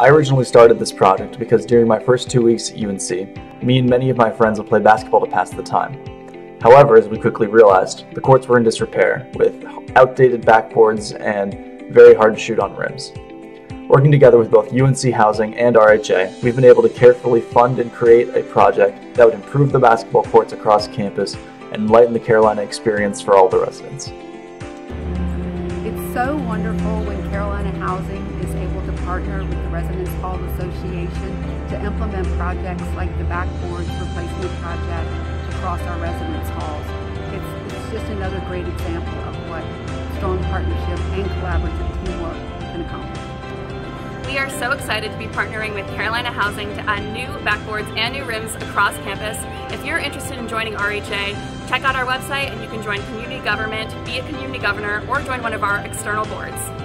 I originally started this project because during my first two weeks at UNC, me and many of my friends would play basketball to pass the time. However, as we quickly realized, the courts were in disrepair, with outdated backboards and very hard to shoot on rims. Working together with both UNC Housing and RHA, we've been able to carefully fund and create a project that would improve the basketball courts across campus and lighten the Carolina experience for all the residents. It's so wonderful when Carolina Housing is able to partner with the Residence Hall Association to implement projects like the backboards replacement project across our residence halls. It's, it's just another great example of what strong partnership and collaborative teamwork can accomplish. We are so excited to be partnering with Carolina Housing to add new backboards and new rims across campus. If you're interested in joining RHA, check out our website and you can join community government, be a community governor, or join one of our external boards.